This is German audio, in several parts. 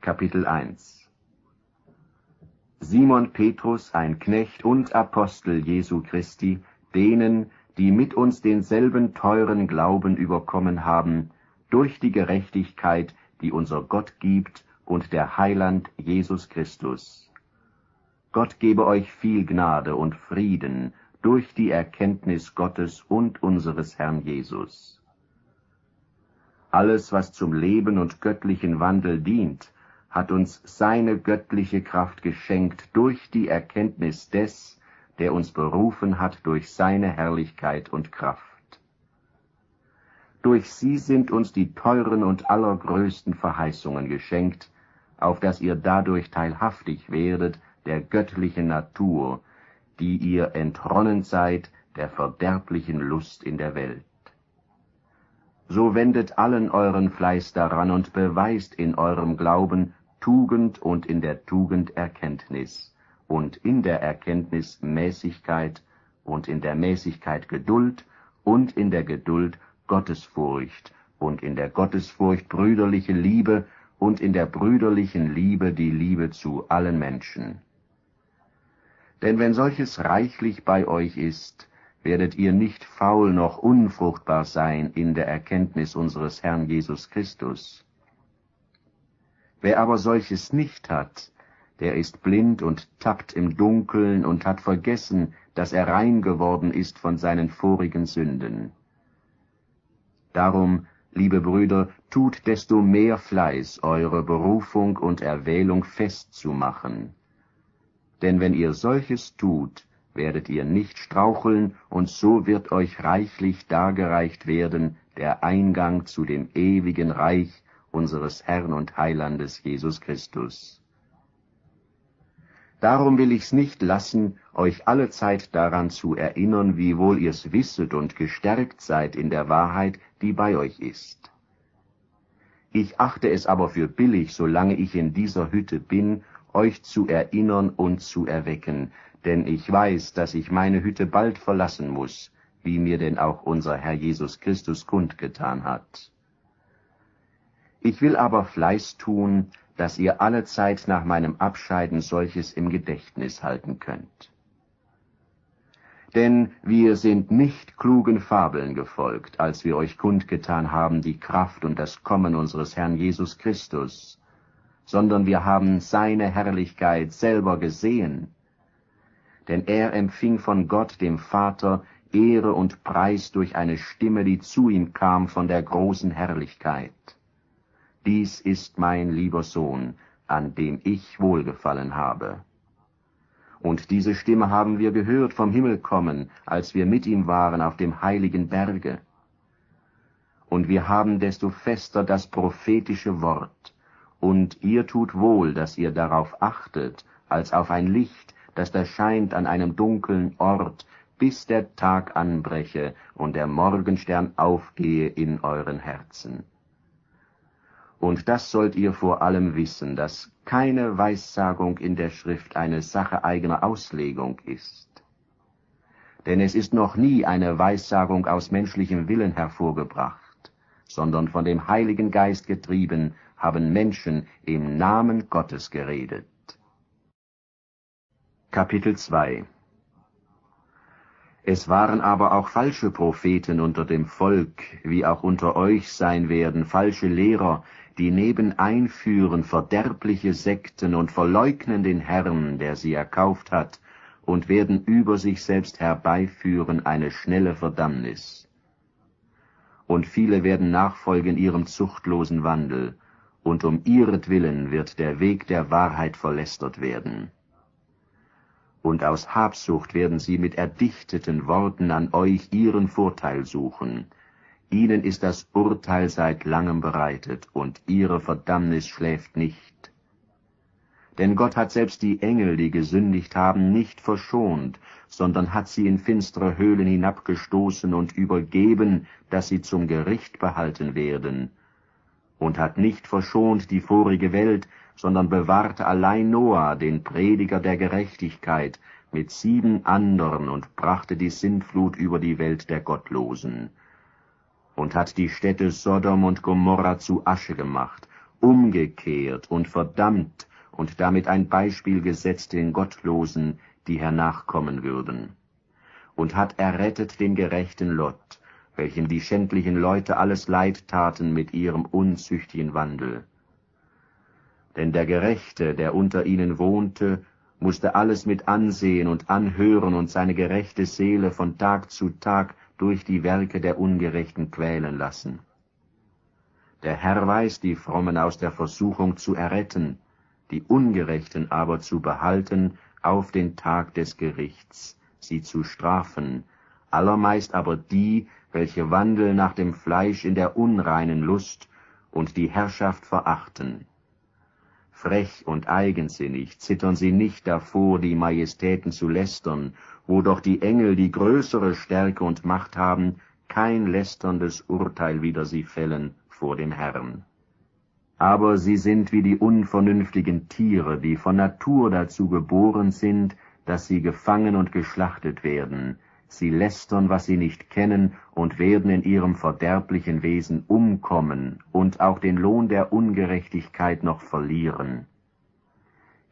Kapitel 1 Simon Petrus, ein Knecht und Apostel Jesu Christi, denen, die mit uns denselben teuren Glauben überkommen haben, durch die Gerechtigkeit, die unser Gott gibt, und der Heiland Jesus Christus. Gott gebe euch viel Gnade und Frieden durch die Erkenntnis Gottes und unseres Herrn Jesus. Alles, was zum Leben und göttlichen Wandel dient, hat uns seine göttliche Kraft geschenkt durch die Erkenntnis des, der uns berufen hat durch seine Herrlichkeit und Kraft. Durch sie sind uns die teuren und allergrößten Verheißungen geschenkt, auf dass ihr dadurch teilhaftig werdet der göttlichen Natur, die ihr entronnen seid der verderblichen Lust in der Welt. So wendet allen euren Fleiß daran und beweist in eurem Glauben Tugend und in der Tugend Erkenntnis und in der Erkenntnis Mäßigkeit und in der Mäßigkeit Geduld und in der Geduld Gottesfurcht und in der Gottesfurcht brüderliche Liebe und in der brüderlichen Liebe die Liebe zu allen Menschen. Denn wenn solches reichlich bei euch ist, werdet ihr nicht faul noch unfruchtbar sein in der Erkenntnis unseres Herrn Jesus Christus. Wer aber solches nicht hat, der ist blind und tappt im Dunkeln und hat vergessen, dass er rein geworden ist von seinen vorigen Sünden. Darum, liebe Brüder, tut desto mehr Fleiß, eure Berufung und Erwählung festzumachen. Denn wenn ihr solches tut, werdet ihr nicht straucheln, und so wird euch reichlich dargereicht werden der Eingang zu dem ewigen Reich unseres Herrn und Heilandes Jesus Christus. Darum will ich's nicht lassen, euch alle Zeit daran zu erinnern, wie wohl ihr's wisset und gestärkt seid in der Wahrheit, die bei euch ist. Ich achte es aber für billig, solange ich in dieser Hütte bin, euch zu erinnern und zu erwecken, denn ich weiß, dass ich meine Hütte bald verlassen muss, wie mir denn auch unser Herr Jesus Christus kundgetan hat. Ich will aber Fleiß tun, dass ihr alle Zeit nach meinem Abscheiden solches im Gedächtnis halten könnt. Denn wir sind nicht klugen Fabeln gefolgt, als wir euch kundgetan haben die Kraft und das Kommen unseres Herrn Jesus Christus, sondern wir haben seine Herrlichkeit selber gesehen. Denn er empfing von Gott dem Vater Ehre und Preis durch eine Stimme, die zu ihm kam von der großen Herrlichkeit. Dies ist mein lieber Sohn, an dem ich wohlgefallen habe. Und diese Stimme haben wir gehört vom Himmel kommen, als wir mit ihm waren auf dem heiligen Berge. Und wir haben desto fester das prophetische Wort, und ihr tut wohl, dass ihr darauf achtet, als auf ein Licht, das da scheint an einem dunklen Ort, bis der Tag anbreche und der Morgenstern aufgehe in euren Herzen. Und das sollt ihr vor allem wissen, dass keine Weissagung in der Schrift eine Sache eigener Auslegung ist. Denn es ist noch nie eine Weissagung aus menschlichem Willen hervorgebracht, sondern von dem Heiligen Geist getrieben haben Menschen im Namen Gottes geredet. Kapitel 2 Es waren aber auch falsche Propheten unter dem Volk, wie auch unter euch sein werden, falsche Lehrer, die neben einführen verderbliche Sekten und verleugnen den Herrn, der sie erkauft hat, und werden über sich selbst herbeiführen eine schnelle Verdammnis. Und viele werden nachfolgen ihrem zuchtlosen Wandel, und um ihretwillen wird der Weg der Wahrheit verlästert werden. Und aus Habsucht werden sie mit erdichteten Worten an euch ihren Vorteil suchen, Ihnen ist das Urteil seit langem bereitet, und ihre Verdammnis schläft nicht. Denn Gott hat selbst die Engel, die gesündigt haben, nicht verschont, sondern hat sie in finstere Höhlen hinabgestoßen und übergeben, dass sie zum Gericht behalten werden, und hat nicht verschont die vorige Welt, sondern bewahrte allein Noah, den Prediger der Gerechtigkeit, mit sieben andern und brachte die Sintflut über die Welt der Gottlosen und hat die Städte Sodom und Gomorra zu Asche gemacht umgekehrt und verdammt und damit ein Beispiel gesetzt den Gottlosen, die hernachkommen würden. Und hat errettet den gerechten Lot, welchem die schändlichen Leute alles Leid taten mit ihrem unzüchtigen Wandel. Denn der Gerechte, der unter ihnen wohnte, musste alles mit ansehen und anhören und seine gerechte Seele von Tag zu Tag durch die Werke der Ungerechten quälen lassen. Der Herr weiß die Frommen aus der Versuchung zu erretten, die Ungerechten aber zu behalten auf den Tag des Gerichts, sie zu strafen, allermeist aber die, welche wandeln nach dem Fleisch in der unreinen Lust und die Herrschaft verachten. Frech und eigensinnig zittern sie nicht davor, die Majestäten zu lästern, wo doch die Engel, die größere Stärke und Macht haben, kein lästerndes Urteil wider sie fällen vor dem Herrn. Aber sie sind wie die unvernünftigen Tiere, die von Natur dazu geboren sind, dass sie gefangen und geschlachtet werden, sie lästern, was sie nicht kennen, und werden in ihrem verderblichen Wesen umkommen und auch den Lohn der Ungerechtigkeit noch verlieren.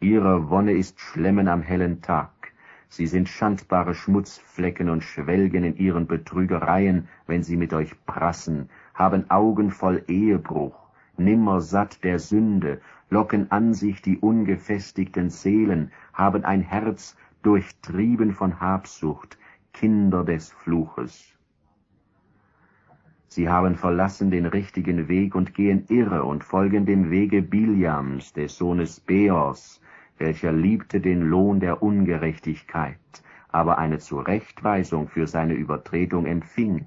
Ihre Wonne ist Schlemmen am hellen Tag, sie sind schandbare Schmutzflecken und schwelgen in ihren Betrügereien, wenn sie mit euch prassen, haben Augen voll Ehebruch, nimmer satt der Sünde, locken an sich die ungefestigten Seelen, haben ein Herz durchtrieben von Habsucht, Kinder des Fluches. Sie haben verlassen den richtigen Weg und gehen irre und folgen dem Wege Biliams, des Sohnes Beors, welcher liebte den Lohn der Ungerechtigkeit, aber eine Zurechtweisung für seine Übertretung empfing.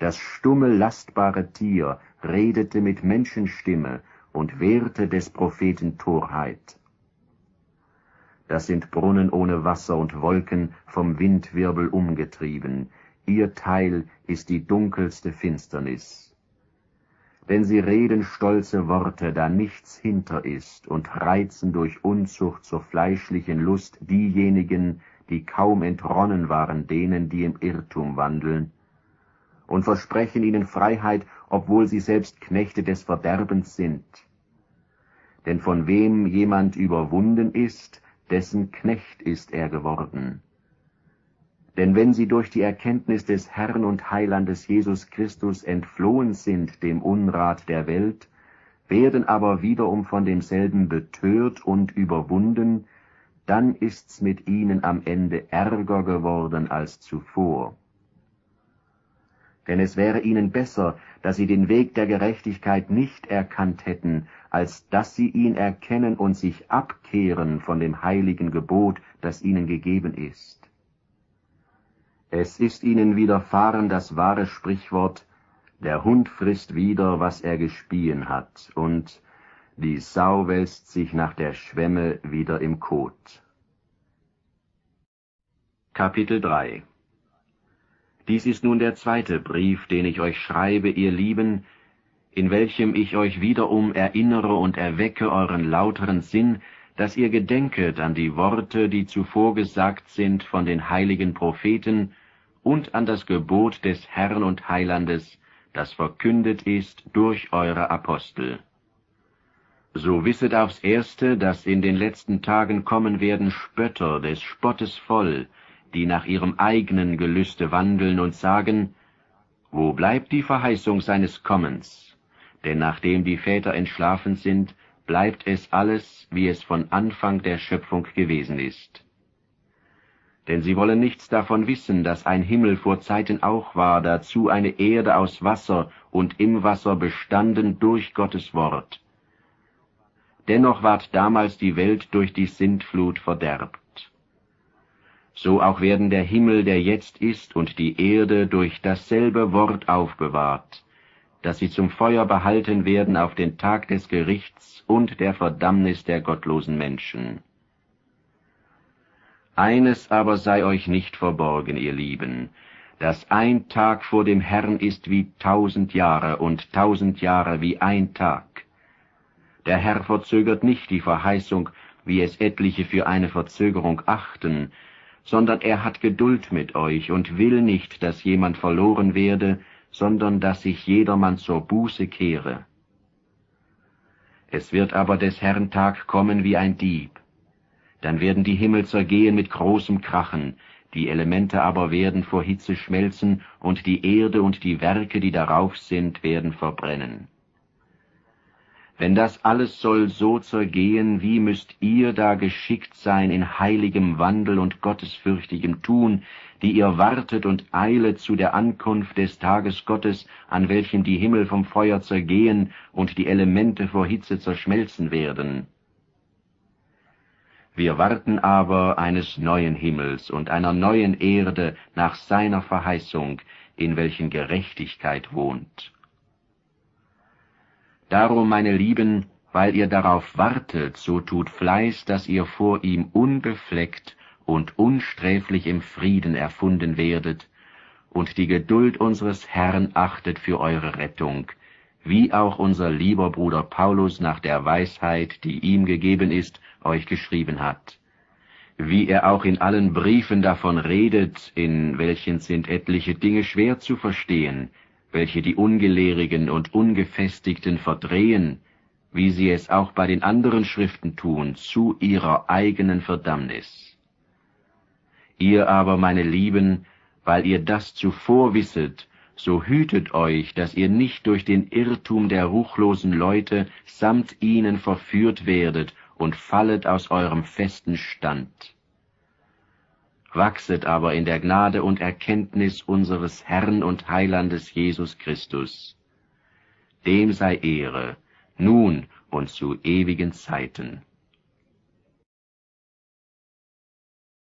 Das stumme, lastbare Tier redete mit Menschenstimme und wehrte des Propheten Torheit das sind Brunnen ohne Wasser und Wolken vom Windwirbel umgetrieben, ihr Teil ist die dunkelste Finsternis. Denn sie reden stolze Worte, da nichts hinter ist, und reizen durch Unzucht zur fleischlichen Lust diejenigen, die kaum entronnen waren denen, die im Irrtum wandeln, und versprechen ihnen Freiheit, obwohl sie selbst Knechte des Verderbens sind. Denn von wem jemand überwunden ist, dessen Knecht ist er geworden. Denn wenn sie durch die Erkenntnis des Herrn und Heilandes Jesus Christus entflohen sind dem Unrat der Welt, werden aber wiederum von demselben betört und überwunden, dann ist's mit ihnen am Ende ärger geworden als zuvor. Denn es wäre ihnen besser, dass sie den Weg der Gerechtigkeit nicht erkannt hätten, als dass sie ihn erkennen und sich abkehren von dem heiligen Gebot, das ihnen gegeben ist. Es ist ihnen widerfahren das wahre Sprichwort, der Hund frisst wieder, was er gespien hat, und die Sau wälzt sich nach der Schwemme wieder im Kot. Kapitel 3 Dies ist nun der zweite Brief, den ich euch schreibe, ihr Lieben, in welchem ich euch wiederum erinnere und erwecke euren lauteren Sinn, dass ihr gedenket an die Worte, die zuvor gesagt sind von den heiligen Propheten, und an das Gebot des Herrn und Heilandes, das verkündet ist durch eure Apostel. So wisset aufs Erste, dass in den letzten Tagen kommen werden Spötter des Spottes voll, die nach ihrem eigenen Gelüste wandeln und sagen, Wo bleibt die Verheißung seines Kommens? denn nachdem die Väter entschlafen sind, bleibt es alles, wie es von Anfang der Schöpfung gewesen ist. Denn sie wollen nichts davon wissen, dass ein Himmel vor Zeiten auch war, dazu eine Erde aus Wasser und im Wasser bestanden durch Gottes Wort. Dennoch ward damals die Welt durch die Sintflut verderbt. So auch werden der Himmel, der jetzt ist, und die Erde durch dasselbe Wort aufbewahrt, dass sie zum Feuer behalten werden auf den Tag des Gerichts und der Verdammnis der gottlosen Menschen. Eines aber sei euch nicht verborgen, ihr Lieben, dass ein Tag vor dem Herrn ist wie tausend Jahre und tausend Jahre wie ein Tag. Der Herr verzögert nicht die Verheißung, wie es etliche für eine Verzögerung achten, sondern er hat Geduld mit euch und will nicht, dass jemand verloren werde, sondern dass sich jedermann zur Buße kehre. Es wird aber des Herrn Tag kommen wie ein Dieb. Dann werden die Himmel zergehen mit großem Krachen, die Elemente aber werden vor Hitze schmelzen, und die Erde und die Werke, die darauf sind, werden verbrennen. Wenn das alles soll so zergehen, wie müsst ihr da geschickt sein in heiligem Wandel und gottesfürchtigem Tun, die ihr wartet und eilet zu der Ankunft des Tages Gottes, an welchem die Himmel vom Feuer zergehen und die Elemente vor Hitze zerschmelzen werden. Wir warten aber eines neuen Himmels und einer neuen Erde nach seiner Verheißung, in welchen Gerechtigkeit wohnt. Darum, meine Lieben, weil ihr darauf wartet, so tut Fleiß, dass ihr vor ihm unbefleckt und unsträflich im Frieden erfunden werdet, und die Geduld unseres Herrn achtet für eure Rettung, wie auch unser lieber Bruder Paulus nach der Weisheit, die ihm gegeben ist, euch geschrieben hat. Wie er auch in allen Briefen davon redet, in welchen sind etliche Dinge schwer zu verstehen, welche die Ungelehrigen und Ungefestigten verdrehen, wie sie es auch bei den anderen Schriften tun, zu ihrer eigenen Verdammnis. Ihr aber, meine Lieben, weil ihr das zuvor wisset, so hütet euch, dass ihr nicht durch den Irrtum der ruchlosen Leute samt ihnen verführt werdet und fallet aus eurem festen Stand wachset aber in der Gnade und Erkenntnis unseres Herrn und Heilandes Jesus Christus. Dem sei Ehre, nun und zu ewigen Zeiten.